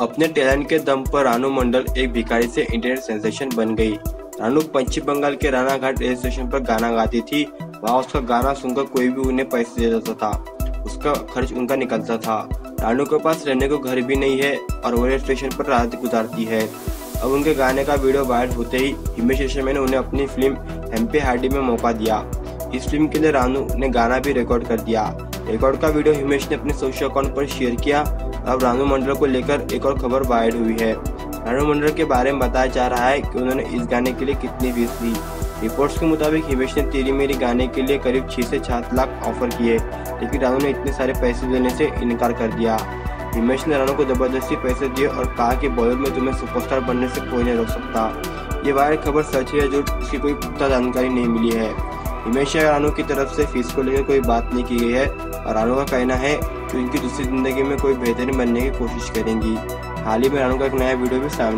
अपने टैलेंट के दम पर रानू मंडल एक भिखारी से इंटरनेट सेंसेशन बन गई। रानू पश्चिम बंगाल के राना घाट रेलवे स्टेशन पर गाना गाती थी। वहाँ उसका गाना सुनकर कोई भी उन्हें पैसे दे देता था। उसका खर्च उनका निकलता था। रानू के पास रहने को घर भी नहीं है और वो रेलवे स्टेशन पर रात गुजारती है। अब उनके गाने का वीडियो वायरल होते ही हिमेश रेशमिया ने उन्हें अपनी फ़िल्म एम हार्डी में मौका दिया। इस फ़िल्म के लिए रानू ने गाना भी रिकॉर्ड कर दिया। रिकॉर्ड का वीडियो हिमेश ने अपने सोशल अकाउंट पर शेयर किया। अब रानू मंडल को लेकर एक और खबर वायरल हुई है। रानू मंडल के बारे में बताया जा रहा है कि उन्होंने इस गाने के लिए कितनी फ़ीस ली रिपोर्ट्स के मुताबिक हिमेश ने तेरी मेरी गाने के लिए करीब छह से सात लाख ऑफ़र किए, लेकिन रानू ने इतने सारे पैसे देने से इनकार कर दिया। हिमेश ने रानू को ज़बरदस्ती पैसे दिए और कहा कि बॉलीवुड में तुम्हें सुपरस्टार बनने से कोई नहीं रोक सकता। ये वायरल खबर सच है जो इसकी कोई पुख्ता जानकारी नहीं मिली है। हिमेश या रानू की तरफ़ से फ़ीस को लेकर कोई बात नहीं की गई है और रानू का कहना है कि इनकी दूसरी ज़िंदगी में कोई बेहतरीन बनने की कोशिश करेंगी। हाल ही में रानू का एक नया वीडियो भी सामने